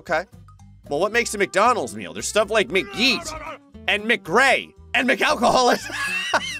Okay. Well, what makes a McDonald's meal? There's stuff like McGee's and McGray and McAlcoholic.